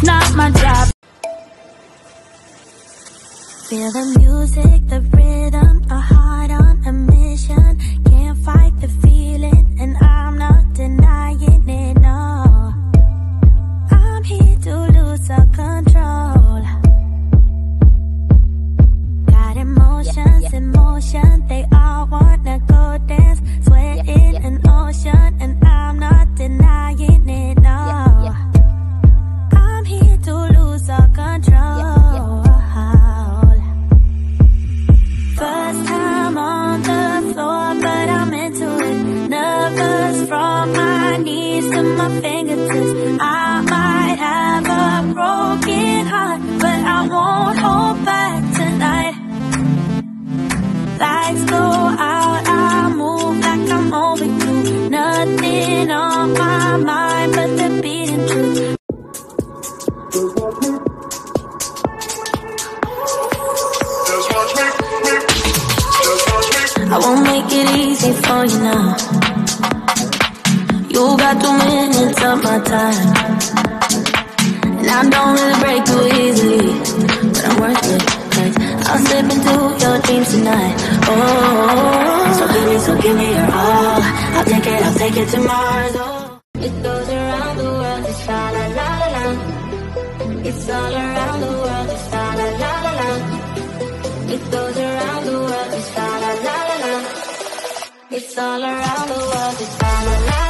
it's not my job. Feel the music, the rhythm, a heart on a mission. Can't fight the feeling, and I'm not denying it, knees my fingertips. I might have a broken heart, but I won't hold back tonight. Lights go out, I move like I'm overdue. Nothing on my mind but the beating truth. I won't make it easy for you now. Got two minutes of my time. And I don't really break too easily. But I'm worth it. Cause I'll slip into your dreams tonight. Oh, so give me, so give me your all. I'll take it, I'll take it to Mars. Oh, it goes around the world, it's la la la la la. It's all around the world, it's la la la la la. It goes around the world, it's la la la la la. It's all around the world.